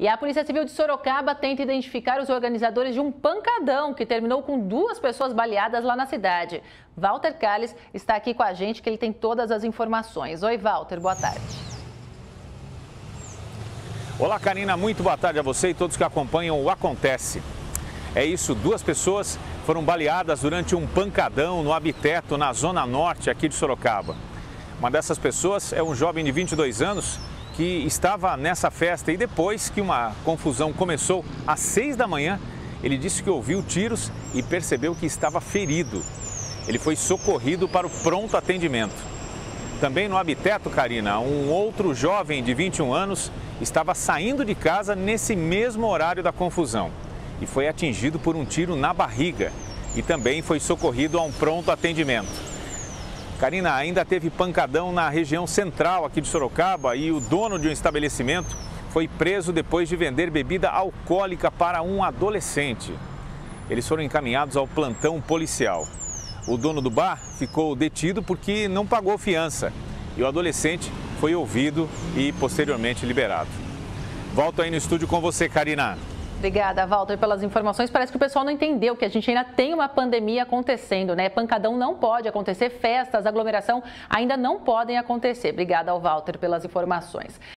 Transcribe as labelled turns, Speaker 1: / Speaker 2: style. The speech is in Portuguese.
Speaker 1: E a Polícia Civil de Sorocaba tenta identificar os organizadores de um pancadão que terminou com duas pessoas baleadas lá na cidade. Walter Calles está aqui com a gente, que ele tem todas as informações. Oi, Walter, boa tarde.
Speaker 2: Olá, Karina, muito boa tarde a você e todos que acompanham o Acontece. É isso, duas pessoas foram baleadas durante um pancadão no Habiteto, na zona norte aqui de Sorocaba. Uma dessas pessoas é um jovem de 22 anos que estava nessa festa e depois que uma confusão começou às 6 da manhã, ele disse que ouviu tiros e percebeu que estava ferido. Ele foi socorrido para o pronto atendimento. Também no Habiteto, Karina, um outro jovem de 21 anos estava saindo de casa nesse mesmo horário da confusão e foi atingido por um tiro na barriga e também foi socorrido a um pronto atendimento. Karina ainda teve pancadão na região central aqui de Sorocaba e o dono de um estabelecimento foi preso depois de vender bebida alcoólica para um adolescente. Eles foram encaminhados ao plantão policial. O dono do bar ficou detido porque não pagou fiança e o adolescente foi ouvido e posteriormente liberado. Volto aí no estúdio com você, Karina.
Speaker 1: Obrigada, Walter, pelas informações. Parece que o pessoal não entendeu que a gente ainda tem uma pandemia acontecendo, né? Pancadão não pode acontecer, festas, aglomeração ainda não podem acontecer. Obrigada ao Walter pelas informações.